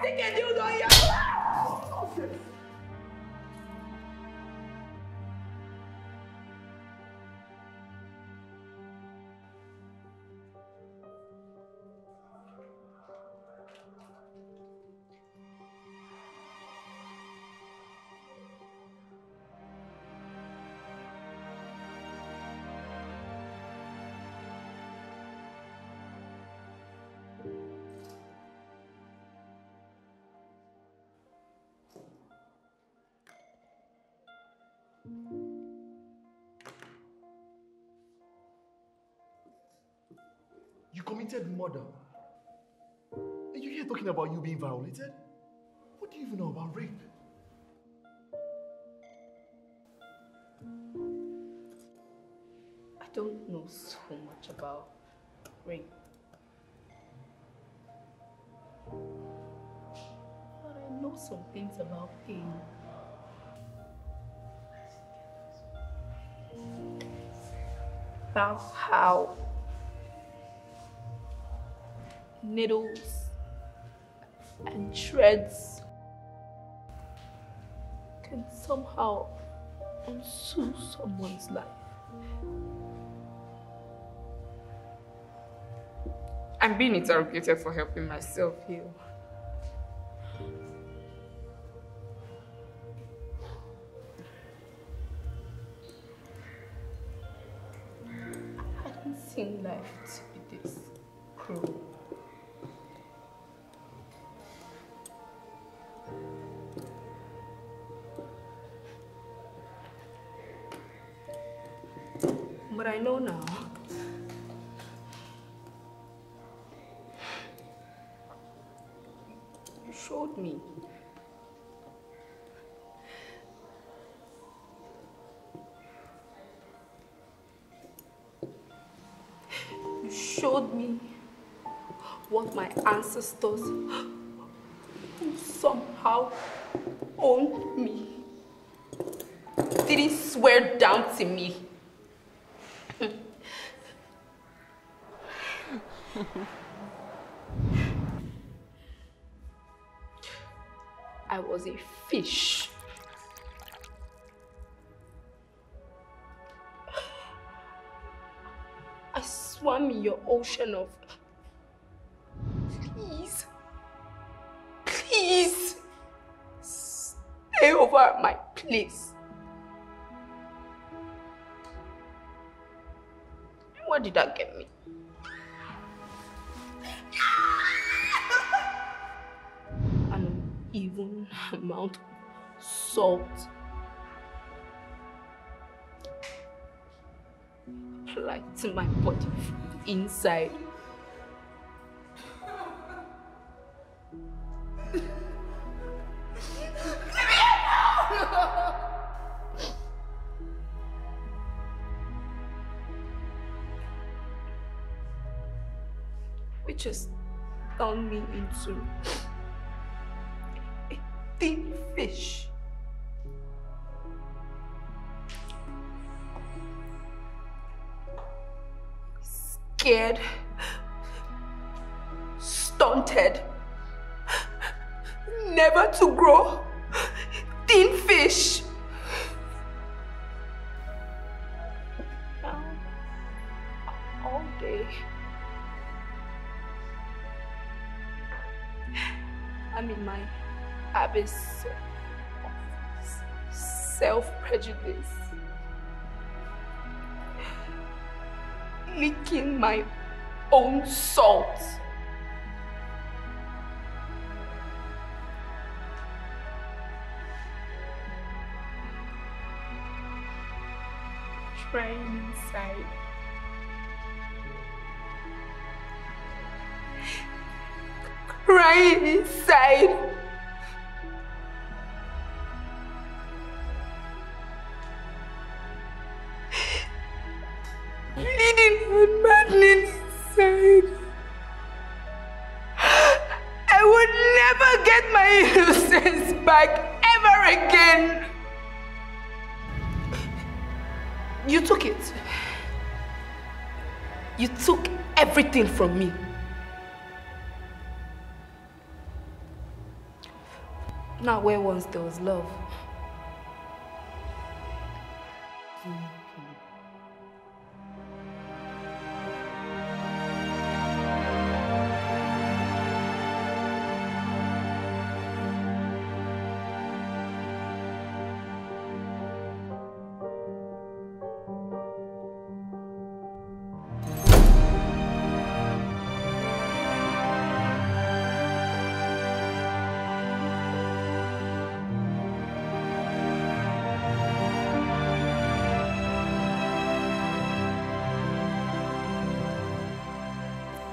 sticking dildo in your You committed murder. And you here talking about you being violated? What do you even know about rape? I don't know so much about rape. But I know some things about pain. About how needles and threads can somehow undo someone's life. I'm being interrogated for helping myself heal. Seen life to this cruel. But I know now. You showed me. Showed me what my ancestors somehow owned me didn't swear down to me. I was a fish. I swam in your ocean of. Please. Please. Stay over at my place. What did that get me? An uneven amount of salt. Applied to my body from the inside. Which has turned me into a thin fish. Scared, stunted, never to grow, thin fish. All day. I'm in my abyss of self licking my own salt. Trying inside. Crying inside. And maddening inside. I would never get my innocence back ever again. You took it. You took everything from me. Now where once there was love.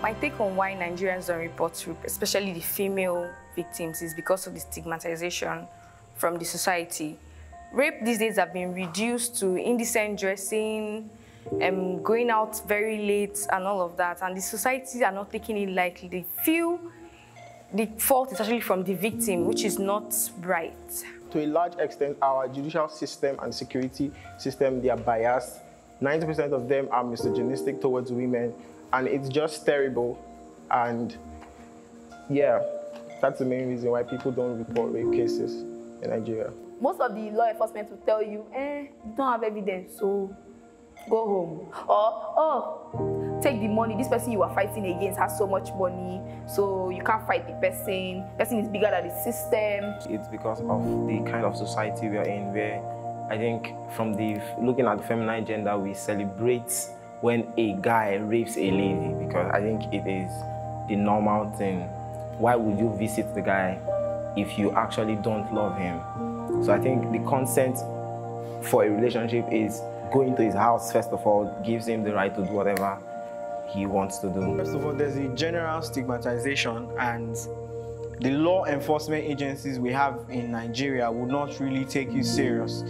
My take on why Nigerians don't report especially the female victims, is because of the stigmatization from the society. Rape these days have been reduced to indecent dressing, um, going out very late, and all of that. And the societies are not taking it lightly. They feel the fault is actually from the victim, which is not right. To a large extent, our judicial system and security system, they are biased. 90% of them are misogynistic towards women, and it's just terrible. And yeah, that's the main reason why people don't report rape cases in Nigeria. Most of the law enforcement will tell you, eh, you don't have evidence, so go home. Or, oh, take the money. This person you are fighting against has so much money, so you can't fight the person. Person is bigger than the system. It's because of the kind of society we are in where I think from the looking at the feminine gender, we celebrate when a guy rapes a lady because I think it is the normal thing. Why would you visit the guy if you actually don't love him? So I think the consent for a relationship is going to his house first of all gives him the right to do whatever he wants to do. First of all, there's a general stigmatization, and the law enforcement agencies we have in Nigeria will not really take you serious.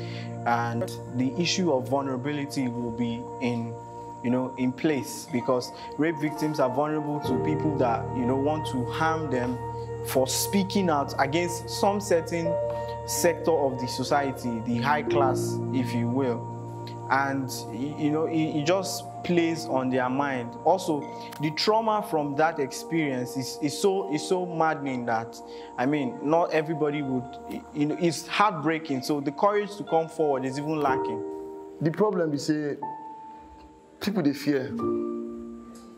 And the issue of vulnerability will be in you know, in place because rape victims are vulnerable to people that, you know, want to harm them for speaking out against some certain sector of the society, the high class, if you will. And, you know, it, it just plays on their mind. Also, the trauma from that experience is, is so is so maddening that I mean, not everybody would. You know, it's heartbreaking. So the courage to come forward is even lacking. The problem is say people they fear.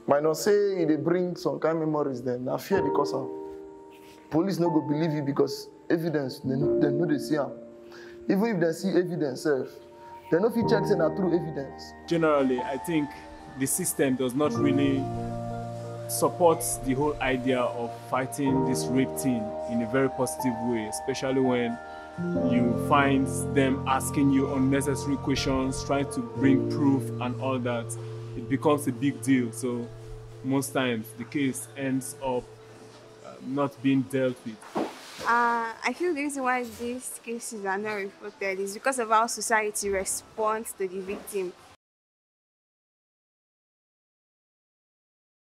Might not say they bring some kind memories then. Now fear because of police no go believe you because evidence they, know they see am. Even if they see evidence they no fit check say na true evidence. generally, I think the system does not really support the whole idea of fighting this rape thing in a very positive way, especially when you find them asking you unnecessary questions, trying to bring proof and all that. It becomes a big deal. So most times the case ends up uh, not being dealt with. Uh, I feel the reason why these cases are not reported is because of how society responds to the victim.